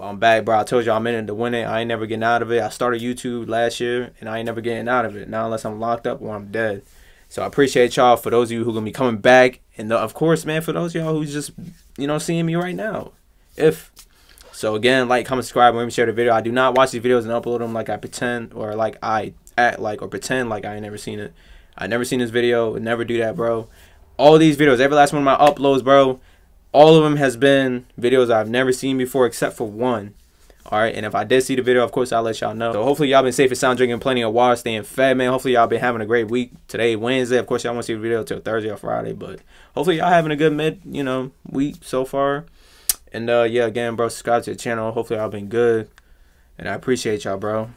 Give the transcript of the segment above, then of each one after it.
But I'm back, bro. I told you I'm in it to win it. I ain't never getting out of it. I started YouTube last year, and I ain't never getting out of it. Now unless I'm locked up or I'm dead. So I appreciate y'all for those of you who gonna be coming back, and the, of course, man, for those y'all who's just you know seeing me right now. If so, again, like, comment, subscribe, maybe share the video. I do not watch these videos and upload them like I pretend or like I act like or pretend like I ain't never seen it. I never seen this video. Never do that, bro. All these videos, every last one of my uploads, bro all of them has been videos I've never seen before except for one. All right, and if I did see the video, of course, I'll let y'all know. So hopefully y'all been safe and sound, drinking plenty of water, staying fed, man. Hopefully y'all been having a great week. Today, Wednesday. Of course, y'all want to see the video till Thursday or Friday, but hopefully y'all having a good mid, you know, week so far. And uh yeah, again, bro, subscribe to the channel. Hopefully y'all been good, and I appreciate y'all, bro.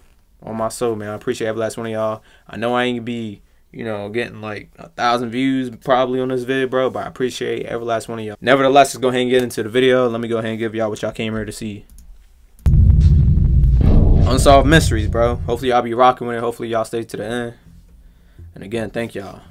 On my soul, man. I appreciate every last one of y'all. I know I ain't be you know, getting like a thousand views probably on this video, bro. But I appreciate every last one of y'all. Nevertheless, let's go ahead and get into the video. Let me go ahead and give y'all what y'all came here to see. Unsolved mysteries, bro. Hopefully y'all be rocking with it. Hopefully y'all stay to the end. And again, thank y'all.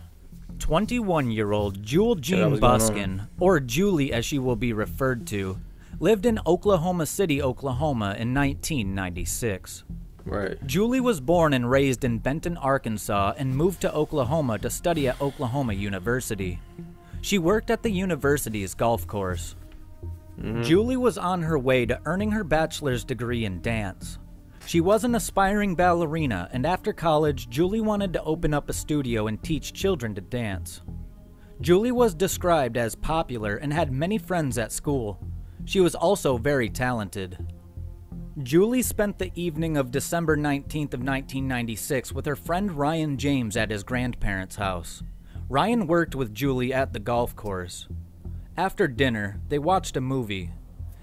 21 year old Jewel Jean Busken, or Julie as she will be referred to, lived in Oklahoma City, Oklahoma in 1996. Right. Julie was born and raised in Benton, Arkansas, and moved to Oklahoma to study at Oklahoma University. She worked at the university's golf course. Mm-hmm. Julie was on her way to earning her bachelor's degree in dance. She was an aspiring ballerina, and after college, Julie wanted to open up a studio and teach children to dance. Julie was described as popular and had many friends at school. She was also very talented. Julie spent the evening of December 19th of 1996 with her friend Ryan James at his grandparents' house. Ryan worked with Julie at the golf course. After dinner, they watched a movie.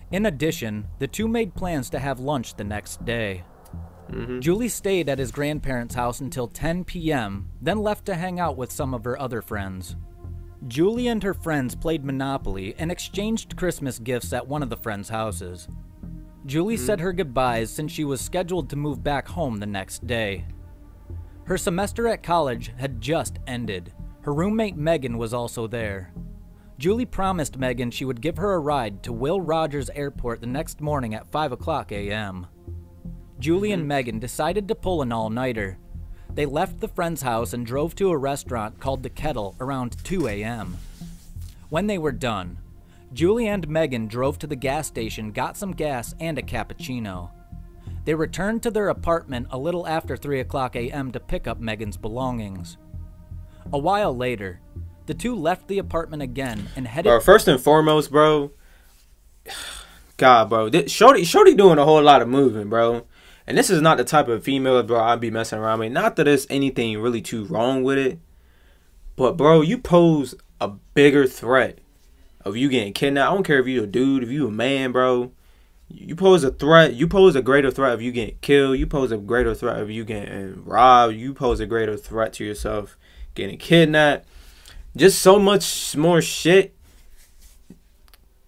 In addition, the two made plans to have lunch the next day. Mm-hmm. Julie stayed at his grandparents' house until 10 p.m., then left to hang out with some of her other friends. Julie and her friends played Monopoly and exchanged Christmas gifts at one of the friends' houses. Julie mm-hmm. said her goodbyes since she was scheduled to move back home the next day. Her semester at college had just ended. Her roommate Megan was also there. Julie promised Megan she would give her a ride to Will Rogers Airport the next morning at 5 o'clock a.m. Julie and mm-hmm. Megan decided to pull an all nighter. They left the friend's house and drove to a restaurant called The Kettle around 2 a.m. When they were done, Julie and Megan drove to the gas station, got some gas, and a cappuccino. They returned to their apartment a little after 3 o'clock a.m. to pick up Megan's belongings. A while later, the two left the apartment again and headed. Bro, first and foremost, bro. God, bro, this, Shorty, Shorty doing a whole lot of moving, bro. And this is not the type of female, bro. I'd be messing around with. Not that there's anything really too wrong with it, but bro, you pose a bigger threat of you getting kidnapped. I don't care if you a dude, if you a man, bro. You pose a threat. You pose a greater threat of you getting killed. You pose a greater threat of you getting robbed. You pose a greater threat to yourself getting kidnapped. Just so much more shit,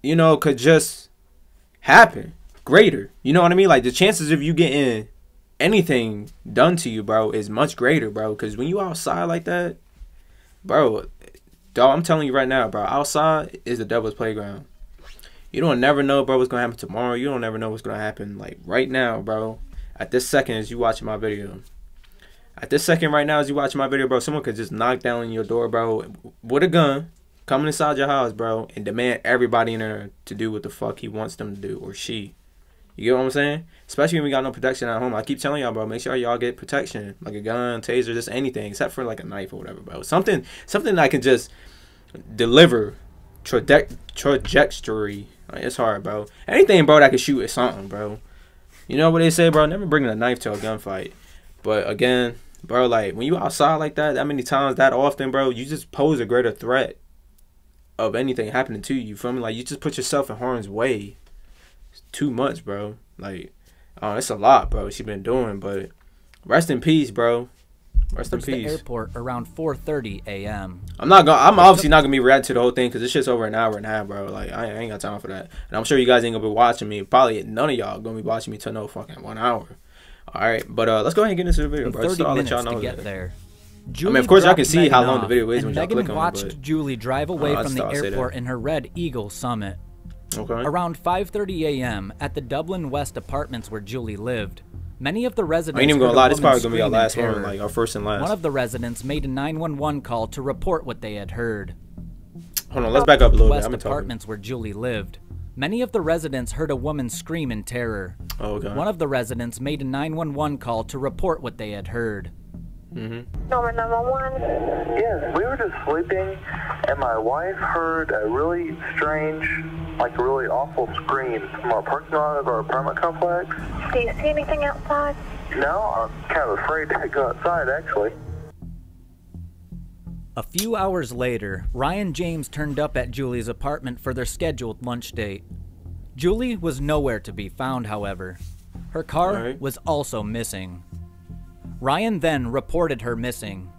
you know, could just happen. Greater. You know what I mean? Like the chances of you getting anything done to you, bro, is much greater, bro. Because when you outside like that, bro, Dog, I'm telling you right now, bro. Outside is the devil's playground. You don't never know, bro, what's gonna happen tomorrow. You don't never know what's gonna happen like right now, bro. At this second, as you watching my video. At this second, right now, as you watching my video, bro, someone could just knock down your door, bro, with a gun, coming inside your house, bro, and demand everybody in there to do what the fuck he wants them to do or she. You get what I'm saying? Especially when we got no protection at home. I keep telling y'all, bro, make sure y'all get protection, like a gun, taser, just anything, except for like a knife or whatever, bro. Something, something that can just deliver traje- trajectory. Like, it's hard, bro. Anything, bro, that can shoot is something, bro. You know what they say, bro? Never bringing a knife to a gunfight. But again, bro, like when you outside like that, that many times, that often, bro, you just pose a greater threat of anything happening to you. You feel me? Like you just put yourself in harm's way too months, bro. Like, oh, it's a lot, bro. She been doing, but rest in peace, bro. Rest in peace. The airport around 4:30 a.m. I'm not gonna. I'm obviously not gonna be reacting to the whole thing because this shit's over an hour and a half, bro. Like, I, I, ain't got time for that. And I'm sure you guys ain't gonna be watching me. Probably none of y'all gonna be watching me till no fucking one hour. All right, but uh, let's go ahead and get into the video, bro. 30 minutes to get there. Julie I mean, of course, y'all can see Megan how long the video is when y'all click on watched Julie drive away oh, from the airport in her red Eagle Summit. Okay. Around 5:30 a.m. at the Dublin West apartments where Julie lived, many of the I residents. ain't even gonna a lie. This probably gonna be our scream in last one, like our first and last. One of the residents made a 911 call to report what they had heard. Hold on, let's back up a little bit. West I'm talking. apartments where Julie lived. Many of the residents heard a woman scream in terror. Oh, okay. One of the residents made a 911 call to report what they had heard. Mm-hmm. Number 911. Yes, we were just sleeping, and my wife heard a really strange, like a really awful scream from our parking lot of our apartment complex. Do you see anything outside? No, I'm kind of afraid to go outside, actually. A few hours later, Ryan James turned up at Julie's apartment for their scheduled lunch date. Julie was nowhere to be found, however. Her car Alright. was also missing. Ryan then reported her missing.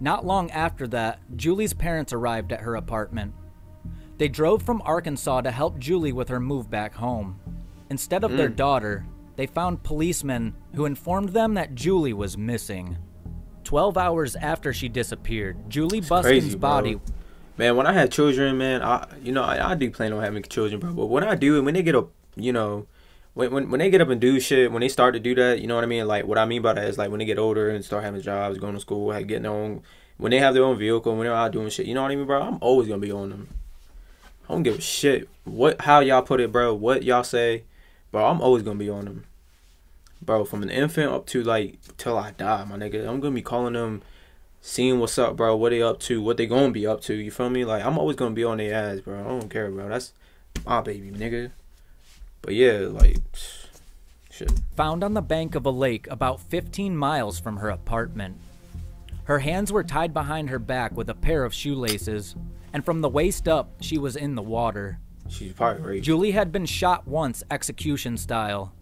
Not long after that, Julie's parents arrived at her apartment. They drove from Arkansas to help Julie with her move back home. Instead of their hmm. daughter, they found policemen who informed them that Julie was missing. Twelve hours after she disappeared, Julie Busken's crazy, body Man, when I had children, man, I you know I, I do plan on having children, bro. But when I do, and when they get up, you know, when, when when they get up and do shit, when they start to do that, you know what I mean? Like what I mean by that is like when they get older and start having jobs, going to school, like getting their own, when they have their own vehicle, when they're out doing shit, you know what I mean, bro? I'm always gonna be on them. I don't give a shit what how y'all put it, bro. What y'all say, bro? I'm always gonna be on them, bro. From an infant up to like till I die, my nigga. I'm gonna be calling them seeing what's up, bro. What they up to? What they gonna be up to? You feel me? Like I'm always gonna be on their ass, bro. I don't care, bro. That's my baby, nigga. But yeah, like shit. found on the bank of a lake about 15 miles from her apartment. Her hands were tied behind her back with a pair of shoelaces, and from the waist up, she was in the water. She's probably raped. Julie had been shot once, execution style.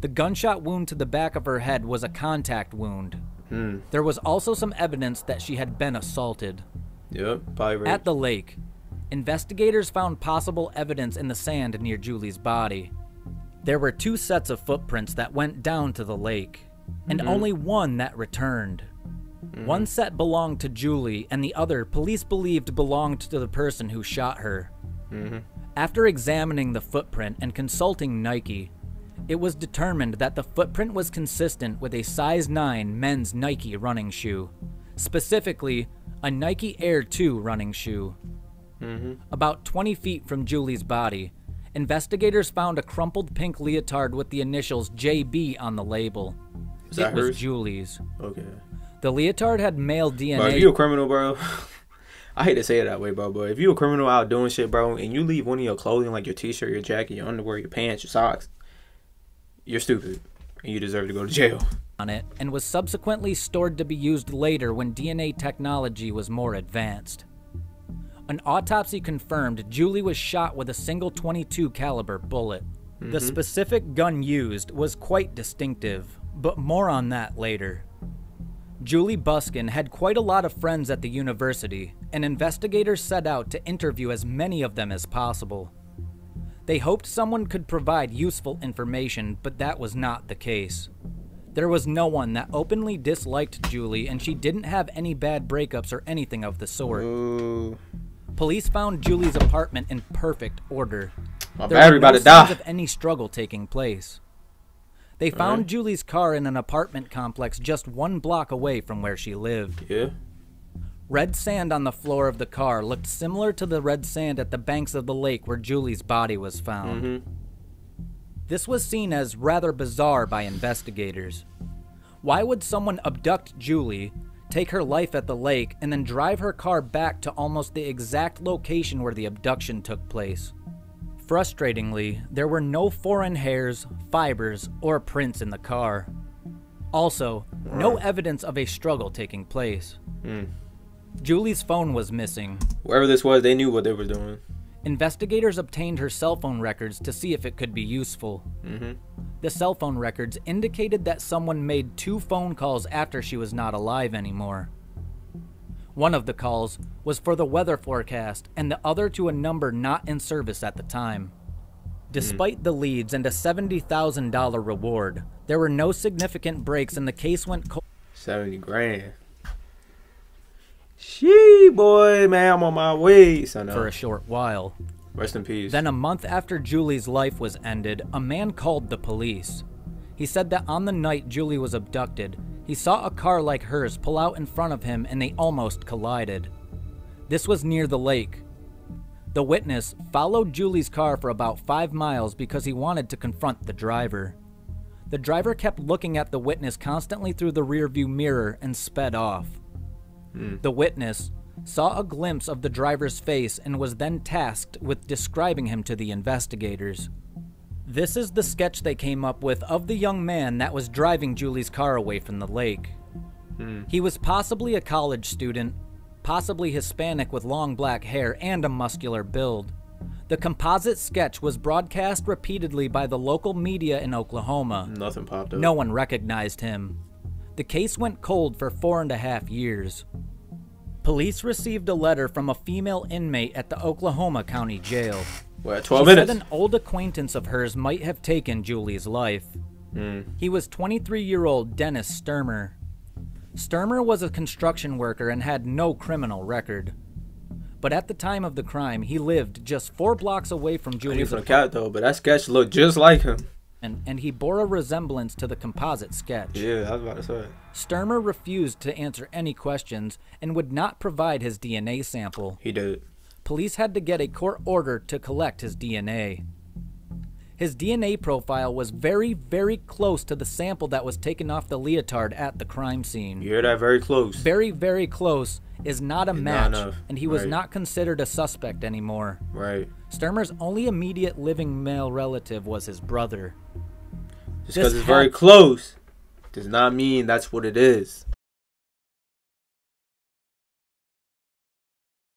The gunshot wound to the back of her head was a contact wound. Hmm. There was also some evidence that she had been assaulted. Yep, probably raped. At the lake, investigators found possible evidence in the sand near Julie's body. There were two sets of footprints that went down to the lake, and only one that returned. Mm-hmm. One set belonged to Julie, and the other police believed belonged to the person who shot her. Mm-hmm. After examining the footprint and consulting Nike, it was determined that the footprint was consistent with a size 9 men's Nike running shoe, specifically a Nike Air 2 running shoe. Mm-hmm. About 20 feet from Julie's body, investigators found a crumpled pink leotard with the initials JB on the label. That it was? Julie's. Okay. The leotard had male DNA. Bro, if you a criminal, bro. I hate to say it that way, bro, but if you a criminal out doing shit, bro, and you leave one of your clothing, like your t-shirt, your jacket, your underwear, your pants, your socks, you're stupid, and you deserve to go to jail. on it and was subsequently stored to be used later when DNA technology was more advanced. An autopsy confirmed Julie was shot with a single 22 caliber bullet. The mm-hmm. specific gun used was quite distinctive, but more on that later. Julie Busken had quite a lot of friends at the university, and investigators set out to interview as many of them as possible. They hoped someone could provide useful information, but that was not the case. There was no one that openly disliked Julie, and she didn't have any bad breakups or anything of the sort. Ooh, Police found Julie's apartment in perfect order. my There battery were no about to signs die. of any struggle taking place. They found Julie's car in an apartment complex just one block away from where she lived. Yeah. Red sand on the floor of the car looked similar to the red sand at the banks of the lake where Julie's body was found. Mm-hmm. This was seen as rather bizarre by investigators. Why would someone abduct Julie, take her life at the lake, and then drive her car back to almost the exact location where the abduction took place? Frustratingly, there were no foreign hairs, fibers, or prints in the car. Also, no evidence of a struggle taking place. Hmm. Julie's phone was missing. Wherever this was, they knew what they were doing. Investigators obtained her cell phone records to see if it could be useful. Mm-hmm. The cell phone records indicated that someone made two phone calls after she was not alive anymore. One of the calls was for the weather forecast, and the other to a number not in service at the time. Despite the leads and a $70,000 reward, there were no significant breaks and the case went cold. 70 grand. Shee, boy, man, I'm on my way, son. for a short while. Rest in peace. Then, a month after Julie's life was ended, a man called the police. He said that on the night Julie was abducted, he saw a car like hers pull out in front of him and they almost collided. This was near the lake. The witness followed Julie's car for about five miles because he wanted to confront the driver. The driver kept looking at the witness constantly through the rearview mirror and sped off. Hmm. The witness saw a glimpse of the driver's face and was then tasked with describing him to the investigators. This is the sketch they came up with of the young man that was driving Julie's car away from the lake. Hmm. He was possibly a college student, possibly Hispanic with long black hair and a muscular build. The composite sketch was broadcast repeatedly by the local media in Oklahoma. Nothing popped up. No one recognized him. The case went cold for four and a half years. Police received a letter from a female inmate at the Oklahoma County Jail. We're at She 12 said an old acquaintance of hers might have taken Julie's life. Hmm. He was 23 year old Dennis Sturmer. Sturmer was a construction worker and had no criminal record. But at the time of the crime, he lived just four blocks away from Julie's the cat though, but that sketch looked just like him. apartment, and he bore a resemblance to the composite sketch. Yeah, I was about to say. Sturmer refused to answer any questions and would not provide his DNA sample. He did. Police had to get a court order to collect his DNA. His DNA profile was very, very close to the sample that was taken off the leotard at the crime scene. You hear that? Very close. Very, very close is not a It's match, enough, and he was right. not considered a suspect anymore. Right. Sturmer's only immediate living male relative was his brother. Just because it's very close does not mean that's what it is.